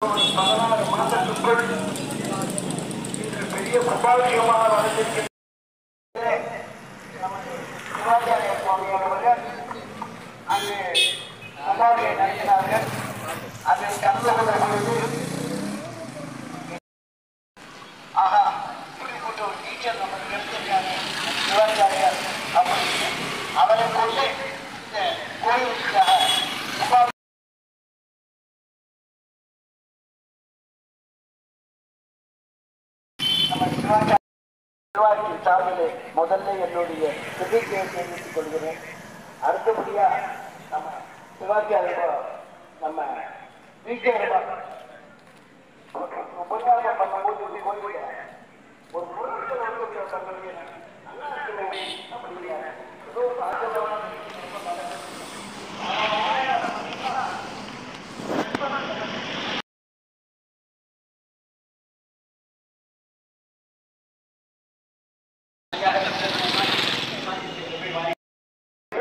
பதினாறு மாதத்துக்குள் இன்று பெரிய பிரபாவியமாக நடந்திருக்கின்ற சிவாச்சாரிய நிர்வாகி சார்பிலே முதல்ல என்னுடைய சிகிச்சையை தெரிவித்துக் கொள்கிறேன். அடுத்தபடியா நம்ம சிவாஜி சிவாச்சாரிய நம்ம வீக்கர் உபச்சாரம் பண்ணும்போது ஒரு கோயில ஒரு முருகன் வந்து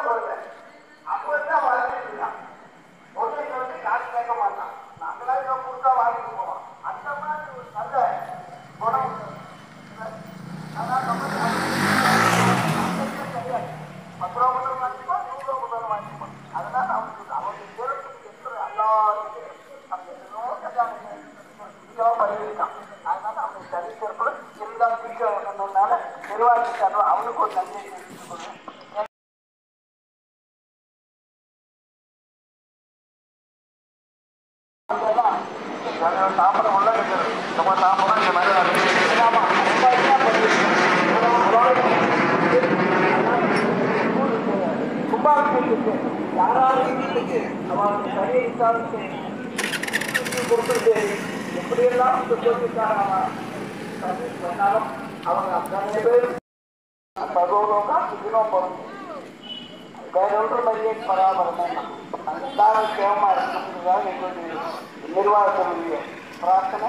அவர் சின்ன குழந்தை. அப்பதான் வாழ்ந்துட்டு இருந்தான். ஒருத்தன் வந்து காசு கேட்க மாட்டான். நாங்களா இதை கொடுத்தா வாங்கிட்டு போவோம். அந்த மாதிரி ஒரு நல்ல குணம் அதான் நம்ம பத்து ரூபா கொடுத்தாலும் வாங்கிப்போம், நூறு ரூபா கொடுத்தாலும் வாங்கிப்போம். அதனால அவனுக்கு அவனுக்கு சிறப்புக்கு என்று எல்லாருக்கும் அந்த எவ்வளவோ பண்ணியிருக்கான். அதனால அவனுக்கு தனி இருந்தாலும் வரணும்னால அவனுக்கு ஒரு நன்றியை தெரிவித்துக் கொள்வேன் சாப்பிட உள்ள இருக்கிறது நம்ம சாப்பிடணும் இந்த மாதிரி ஆமா யாராவது வீட்டுக்கு அவனுக்கு சரியிட்டாலும் கொடுத்துட்டு எப்படியெல்லாம் சுத்தத்துக்காக அவங்க அத்தனை பேர் பகவலோகா சுத்தினோம் போகணும் வேறொன்று ఉందా లేకపోతే నిర్వాహకులు ప్రార్థన.